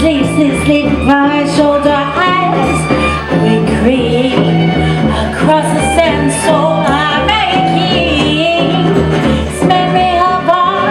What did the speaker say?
sleep, sleep shoulder We creep across the sand. So I'm making of our